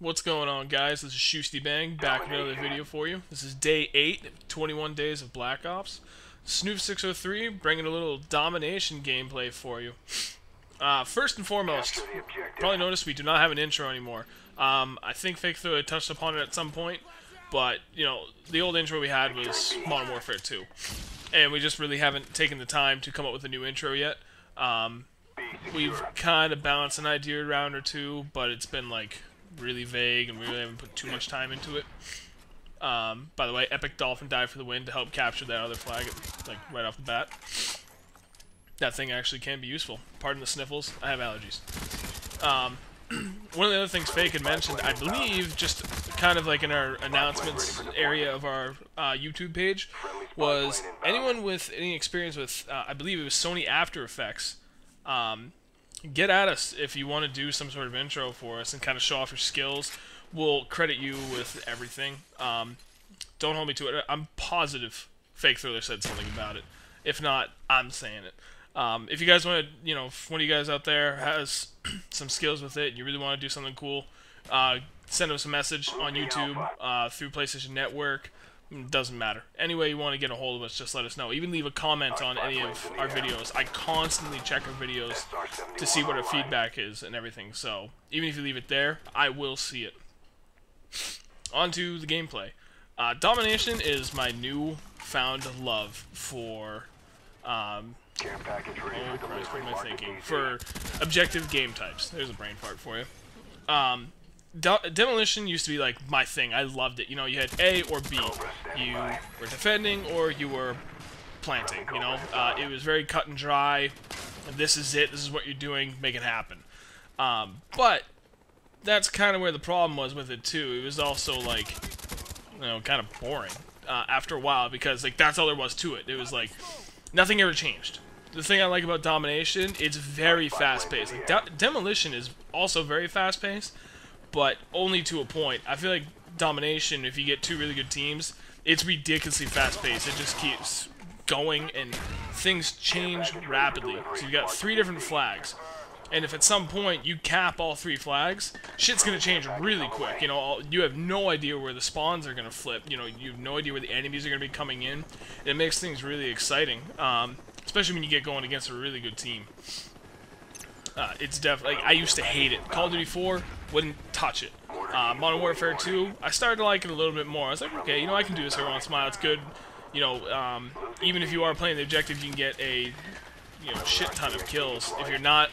What's going on, guys? This is Shusty Bang back with another video for you. This is day 8, 21 days of Black Ops. Snoov603 bringing a little domination gameplay for you. Uh, first and foremost, probably noticed we do not have an intro anymore. Um, I think Fake Throw had touched upon it at some point, but, you know, the old intro we had was Modern Warfare 2. And we just really haven't taken the time to come up with a new intro yet. Um, we've kind of bounced an idea around or two, but it's been, like, really vague, and we really haven't put too much time into it. Um, by the way, Epic Dolphin died for the win to help capture that other flag, like, right off the bat. That thing actually can be useful. Pardon the sniffles, I have allergies. Um, one of the other things Fake had mentioned, I believe, just kind of like in our announcements area of our uh, YouTube page, was anyone with any experience with, uh, I believe it was Sony After Effects, um, get at us if you want to do some sort of intro for us and kind of show off your skills. We'll credit you with everything. Um, don't hold me to it. I'm positive Fake Thriller said something about it. If not, I'm saying it. Um, if you guys want to, you know, if one of you guys out there has some skills with it you really want to do something cool, uh, send us a message on YouTube uh, through PlayStation Network. It doesn't matter. Any way you want to get a hold of us, just let us know. Even leave a comment on any of our videos. I constantly check our videos to see what our feedback is and everything. So even if you leave it there, I will see it. On to the gameplay. Uh, Domination is my new found love for. Um, oh Christ, what am I thinking? For objective game types. There's a brain fart for you. Um, De demolition used to be like my thing. I loved it. You know, you had A or B. You were defending or you were planting. You know, uh, it was very cut and dry. This is it. This is what you're doing. Make it happen. Um, but that's kind of where the problem was with it too. It was also like, you know, kind of boring uh, after a while because like that's all there was to it. It was like nothing ever changed. The thing I like about domination, it's very fast paced. Like de demolition is also very fast paced but only to a point. I feel like domination, if you get two really good teams, it's ridiculously fast-paced. It just keeps going, and things change rapidly. So you've got three different flags. And if at some point you cap all three flags, shit's gonna change really quick. You know, you have no idea where the spawns are gonna flip. You know, you have no idea where the enemies are gonna be coming in. It makes things really exciting, um, especially when you get going against a really good team. Uh, it's definitely like I used to hate it. Call of Duty 4 wouldn't touch it. Uh, Modern Warfare 2, I started to like it a little bit more. I was like, okay, you know, I can do this every once in a while. It's good. You know, um, even if you are playing the objective, you can get a you know shit ton of kills. If you're not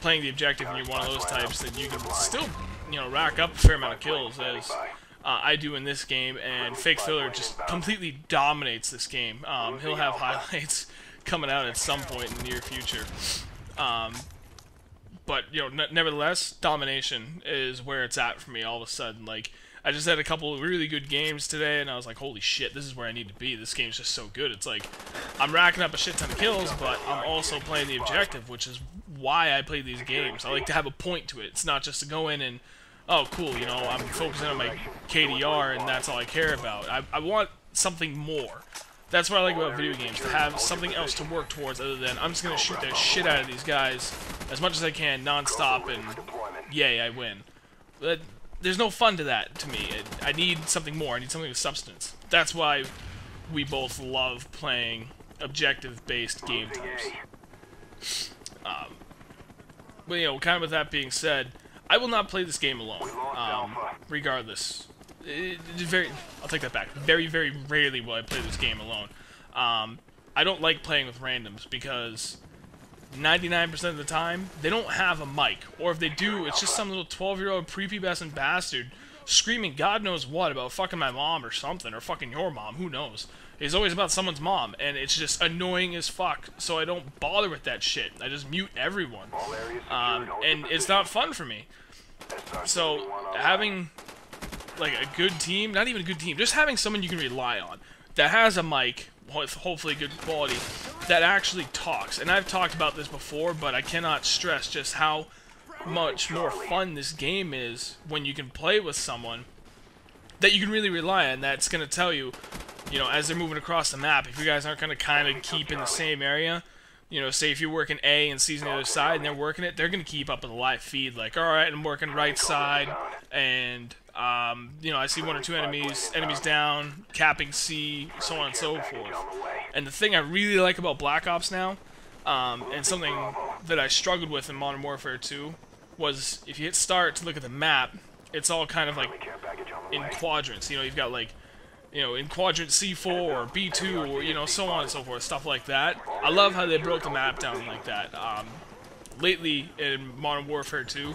playing the objective and you're one of those types, then you can still you know rack up a fair amount of kills as. Uh, I do in this game, and Fake Thriller just completely dominates this game. Um, he'll have highlights coming out at some point in the near future. Um, but you know, nevertheless, domination is where it's at for me. All of a sudden, like I just had a couple really good games today, and I was like, holy shit, this is where I need to be. This game's just so good. It's like I'm racking up a shit ton of kills, but I'm also playing the objective, which is why I play these games. I like to have a point to it. It's not just to go in and oh, cool, you know, I'm focusing on my KDR, and that's all I care about. I, I want something more. That's what I like about video games, to have something else to work towards other than I'm just going to shoot the shit out of these guys as much as I can non-stop and yay, I win. But there's no fun to that, to me. I need something more. I need something with substance. That's why we both love playing objective-based game types. Um, but, you know, kind of with that being said, I will not play this game alone, um, regardless it, very. I'll take that back. Very, very rarely will I play this game alone. Um, I don't like playing with randoms because 99% of the time they don't have a mic, or if they do, it's just some little 12-year-old prepubescent bastard screaming God knows what about fucking my mom or something, or fucking your mom. Who knows? It's always about someone's mom, and it's just annoying as fuck. So I don't bother with that shit. I just mute everyone, um, and it's not fun for me. So having like a good team, not even a good team, just having someone you can rely on that has a mic with hopefully good quality that actually talks. And I've talked about this before, but I cannot stress just how much more fun this game is when you can play with someone that you can really rely on that's going to tell you, you know, as they're moving across the map, if you guys aren't going to kind of keep in the same area, you know, say if you're working A and C's on the other side and they're working it, they're going to keep up with the live feed. Like, all right, I'm working right side. and um, you know I see one or two enemies, enemies down, capping C, so on and so forth. And the thing I really like about Black Ops now, um, and something that I struggled with in Modern Warfare 2, was if you hit start to look at the map, it's all kind of like in quadrants. You know, you've got like you know, in quadrant C4 or B2 or, you know, so on and so forth, stuff like that. I love how they broke the map down like that. Um, lately, in Modern Warfare 2,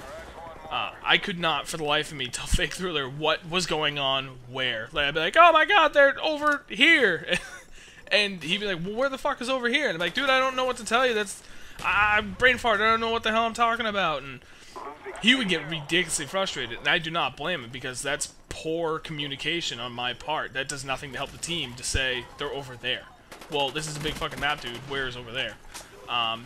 uh, I could not, for the life of me, tell Fake Thriller what was going on where. Like, I'd be like, oh my god, they're over here! and he'd be like, well, where the fuck is over here? And I'm like, dude, I don't know what to tell you, that's... I'm brain fart, I don't know what the hell I'm talking about, and he would get ridiculously frustrated, and I do not blame him, because that's poor communication on my part. That does nothing to help the team to say they're over there. Well, this is a big fucking map, dude. Where is over there? Um,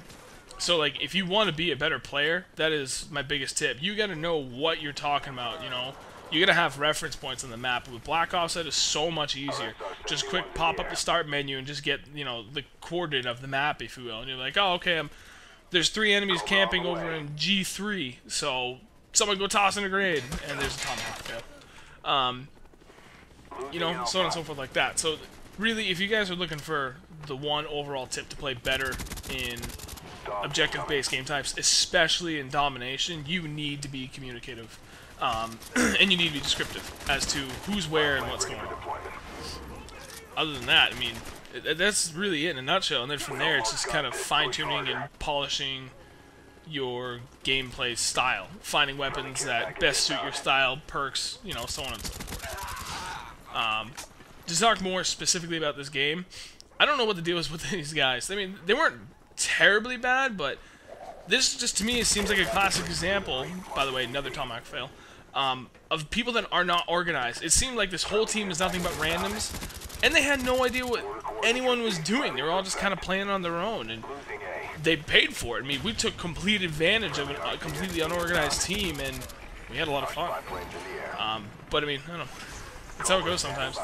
so, like, if you want to be a better player, that is my biggest tip. You got to know what you're talking about, you know? You got to have reference points on the map. With Black Ops, that is so much easier. Just quick pop up the start menu and just get, you know, the coordinate of the map, if you will. And you're like, oh, okay, I'm, there's three enemies camping over in G3, so someone go toss in a grenade. And there's a tomahawk fail. Um, you know, so on and so forth like that. So, really, if you guys are looking for the one overall tip to play better in objective-based game types, especially in domination, you need to be communicative. Um, and you need to be descriptive as to who's where and what's going on. Other than that, I mean, that's really it in a nutshell. And then from there, it's just kind of fine-tuning and polishing your gameplay style, finding weapons that best suit your style, perks, you know, so on and so forth. Um, to talk more specifically about this game, I don't know what the deal is with these guys. I mean, they weren't terribly bad, but this just to me seems like a classic example. By the way, another Tomahawk fail. Um, of people that are not organized. It seemed like this whole team is nothing but randoms, and they had no idea what anyone was doing. They were all just kind of playing on their own, and they paid for it. I mean, we took complete advantage of a completely unorganized team, and we had a lot of fun. Um, but, I mean, I don't know. That's how it goes sometimes.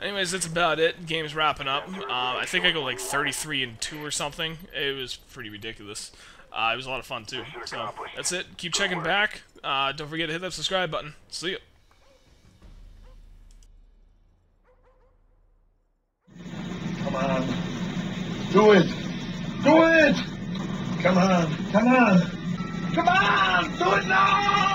Anyways, that's about it. Game's wrapping up. Uh, I think I go like 33 and 2 or something. It was pretty ridiculous. Uh, it was a lot of fun, too. So, that's it. Keep checking back. Uh, don't forget to hit that subscribe button. See ya. Come on. Do it. Do it. Come on. Come on. Come on. Do it now.